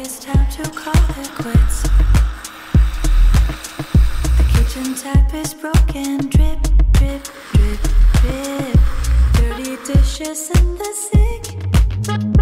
it's time to call it quits. The kitchen tap is broken, drip, drip, drip, drip. Dirty dishes in the sink.